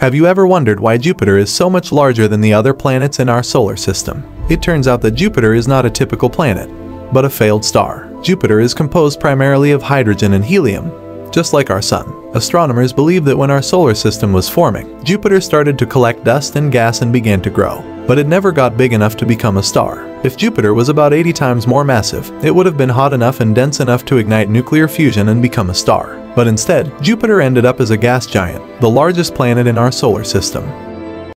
Have you ever wondered why Jupiter is so much larger than the other planets in our solar system? It turns out that Jupiter is not a typical planet, but a failed star. Jupiter is composed primarily of hydrogen and helium, just like our Sun. Astronomers believe that when our solar system was forming, Jupiter started to collect dust and gas and began to grow, but it never got big enough to become a star. If Jupiter was about 80 times more massive, it would have been hot enough and dense enough to ignite nuclear fusion and become a star. But instead, Jupiter ended up as a gas giant, the largest planet in our solar system.